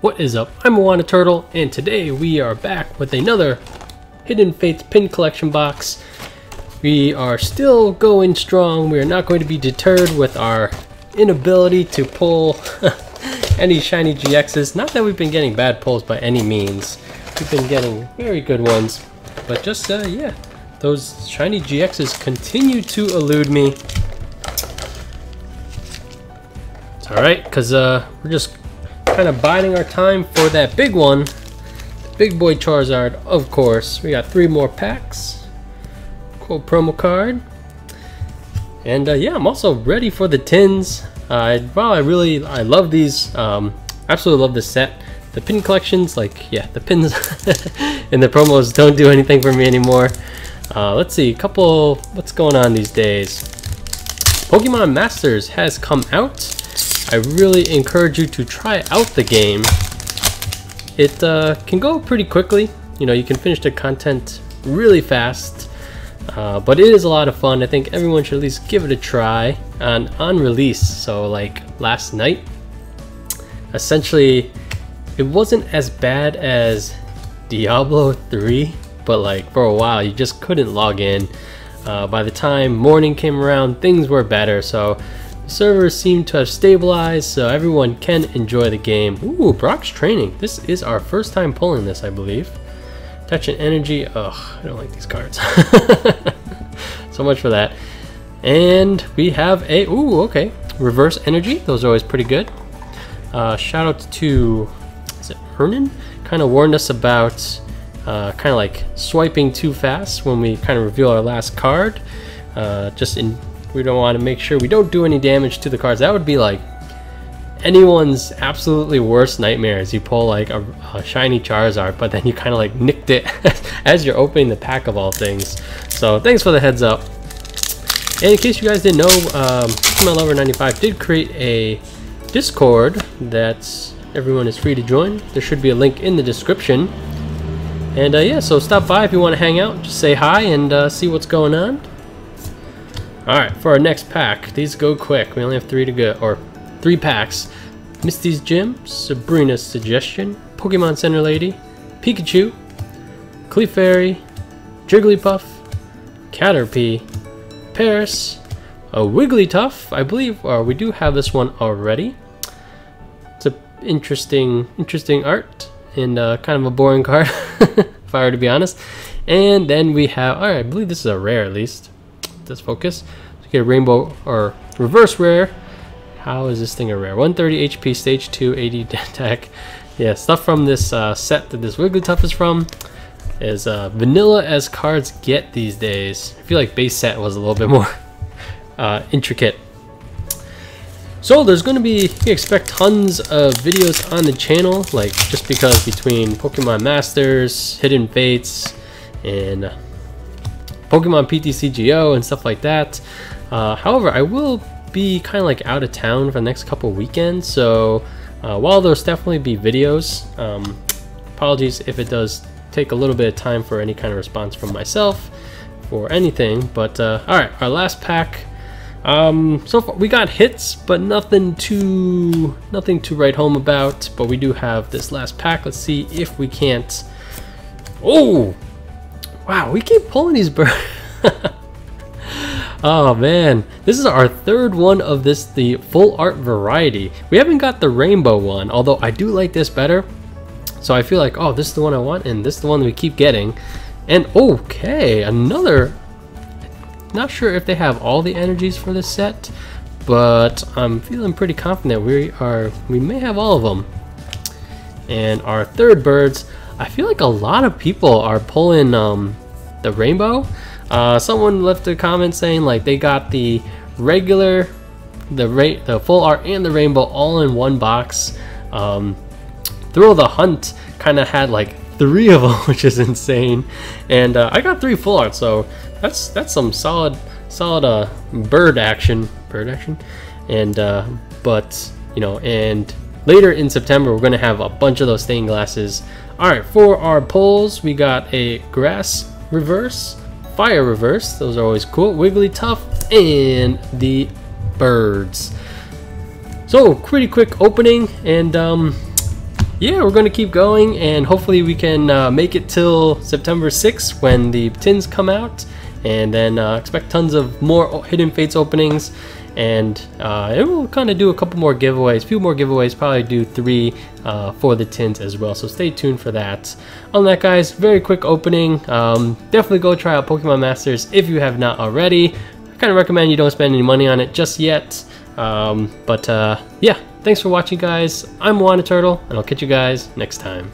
What is up? I'm Moana Turtle, and today we are back with another Hidden Fates pin collection box. We are still going strong. We are not going to be deterred with our inability to pull any shiny GXs. Not that we've been getting bad pulls by any means. We've been getting very good ones. But just, uh, yeah, those shiny GXs continue to elude me. It's alright, because uh, we're just kind of biding our time for that big one. The big boy Charizard, of course. We got three more packs. Cool promo card. And uh, yeah, I'm also ready for the tins. Uh, wow, I really, I love these. Um, absolutely love this set. The pin collections, like, yeah, the pins and the promos don't do anything for me anymore. Uh, let's see, a couple, what's going on these days? Pokemon Masters has come out. I really encourage you to try out the game. It uh, can go pretty quickly. You know, you can finish the content really fast. Uh, but it is a lot of fun. I think everyone should at least give it a try on, on release. So like last night, essentially it wasn't as bad as Diablo 3, but like for a while you just couldn't log in. Uh, by the time morning came around, things were better. So servers seem to have stabilized, so everyone can enjoy the game. Ooh, Brock's training. This is our first time pulling this, I believe. Touch and energy. Ugh, I don't like these cards. so much for that. And we have a, ooh, okay. Reverse energy. Those are always pretty good. Uh, shout out to, is it Hernan? Kind of warned us about uh, kind of like swiping too fast when we kind of reveal our last card. Uh, just in we don't want to make sure we don't do any damage to the cards. That would be like anyone's absolutely worst nightmare is you pull like a, a shiny Charizard, but then you kind of like nicked it as you're opening the pack of all things. So thanks for the heads up. And in case you guys didn't know, um, Lover 95 did create a Discord that everyone is free to join. There should be a link in the description. And uh, yeah, so stop by if you want to hang out, just say hi and uh, see what's going on. Alright, for our next pack, these go quick. We only have three to go, or three packs. Misty's Gym, Sabrina's Suggestion, Pokemon Center Lady, Pikachu, Clefairy, Jigglypuff, Caterpie, Paras, a Wigglytuff, I believe, or we do have this one already. It's a interesting, interesting art, and uh, kind of a boring card, if I were to be honest. And then we have, alright, I believe this is a rare at least this focus. Get rainbow or reverse rare. How is this thing a rare? 130 HP, stage 2, 80 attack. Yeah, stuff from this uh, set that this Wigglytuff is from is uh, vanilla as cards get these days. I feel like base set was a little bit more uh, intricate. So there's going to be, you expect tons of videos on the channel, like just because between Pokemon Masters, Hidden Fates, and Pokemon PTCGO and stuff like that. Uh, however, I will be kind of like out of town for the next couple weekends, so uh, while there's definitely be videos, um, apologies if it does take a little bit of time for any kind of response from myself for anything. But uh, all right, our last pack. Um, so far we got hits, but nothing too nothing to write home about. But we do have this last pack. Let's see if we can't. Oh, Wow, we keep pulling these birds. oh man, this is our third one of this, the full art variety. We haven't got the rainbow one, although I do like this better. So I feel like, oh, this is the one I want, and this is the one we keep getting. And okay, another, not sure if they have all the energies for this set, but I'm feeling pretty confident we are, we may have all of them. And our third birds, I feel like a lot of people are pulling um, the rainbow. Uh, someone left a comment saying like they got the regular, the ra the full art and the rainbow all in one box. Um, Thrill the Hunt kind of had like three of them, which is insane. And uh, I got three full art, so that's that's some solid solid uh, bird action, bird action. And uh, but you know, and later in September we're gonna have a bunch of those stained glasses Alright, for our pulls, we got a grass reverse, fire reverse, those are always cool, Wigglytuff, and the birds. So, pretty quick opening, and um, yeah, we're going to keep going, and hopefully we can uh, make it till September 6th when the tins come out, and then uh, expect tons of more Hidden Fates openings, and uh, it will kind of do a couple more giveaways, a few more giveaways, probably do three uh, for the tins as well, so stay tuned for that. On that, guys, very quick opening. Um, definitely go try out Pokemon Masters if you have not already. I kind of recommend you don't spend any money on it just yet, um, but uh, yeah, Thanks for watching guys, I'm Wanna Turtle, and I'll catch you guys next time.